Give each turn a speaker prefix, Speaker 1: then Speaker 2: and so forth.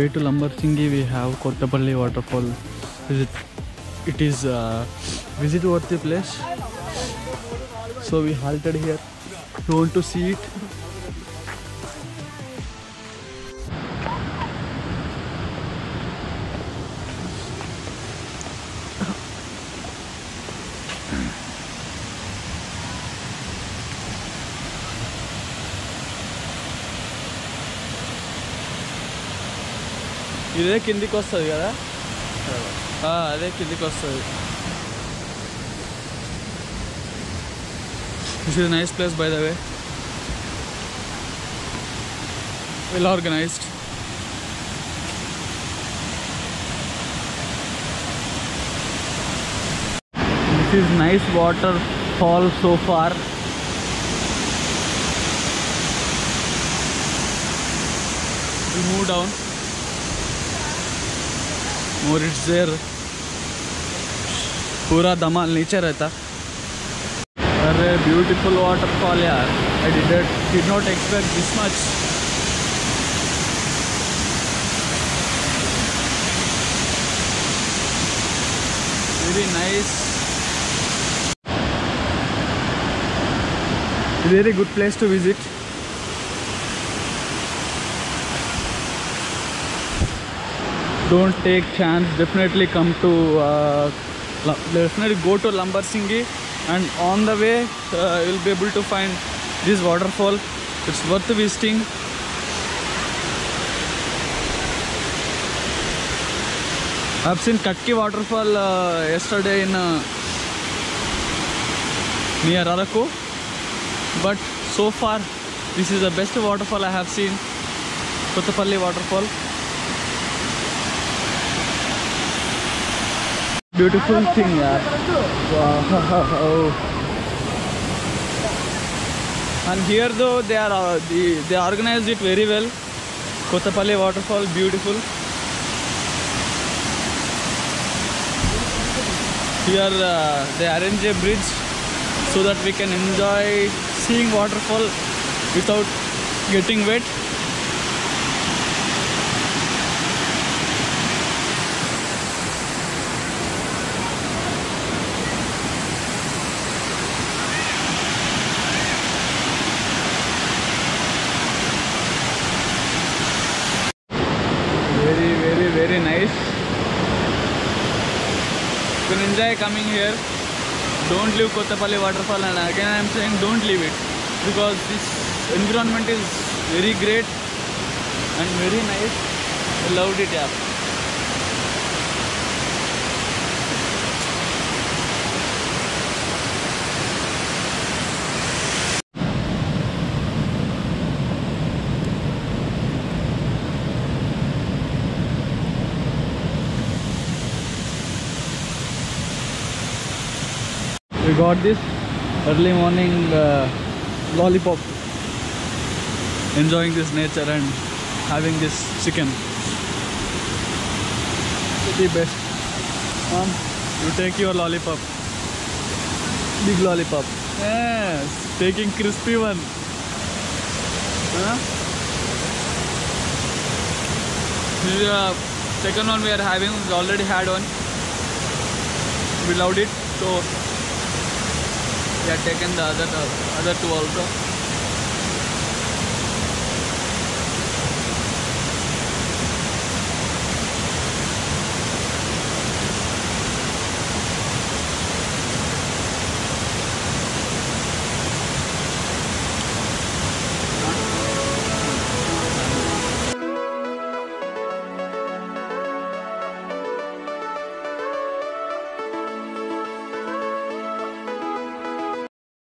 Speaker 1: way to Lambasingi we have Kothapalli waterfall. Visit. It is uh, visit worthy place. So we halted here. You want to see it? ఇదే కిందికి వస్తుంది కదా ఆ, అదే కిందికి వస్తుంది this is nice place by the way well organised this is nice water fall so far we move down it's there पूरा धमाल नीचे रहता। अरे ब्यूटीफुल वाटरफॉल यार। I did did not expect this much very nice very good place to visit don't take chance. Definitely come to uh, definitely go to Lambasingi and on the way uh, you'll be able to find this waterfall. It's worth visiting. I've seen Katki waterfall uh, yesterday in uh, near Araku but so far this is the best waterfall I have seen. Kothapalli waterfall beautiful thing yaar. Wow. And here though they are uh, the, they organized it very well. Kothapalli waterfall beautiful. Here uh, they arrange a bridge so that we can enjoy seeing waterfall without getting wet very very very nice you can enjoy coming here. Don't leave Kothapalli waterfall and again I am saying don't leave it because this environment is very great and very nice. I loved it yeah we got this early morning uh, lollipop. Enjoying this nature and having this chicken. The best. Mom you take your lollipop. Big lollipop. Yes taking crispy one. Huh? this is second one we are having we already had one. We loved it so we have taken the other uh, other two also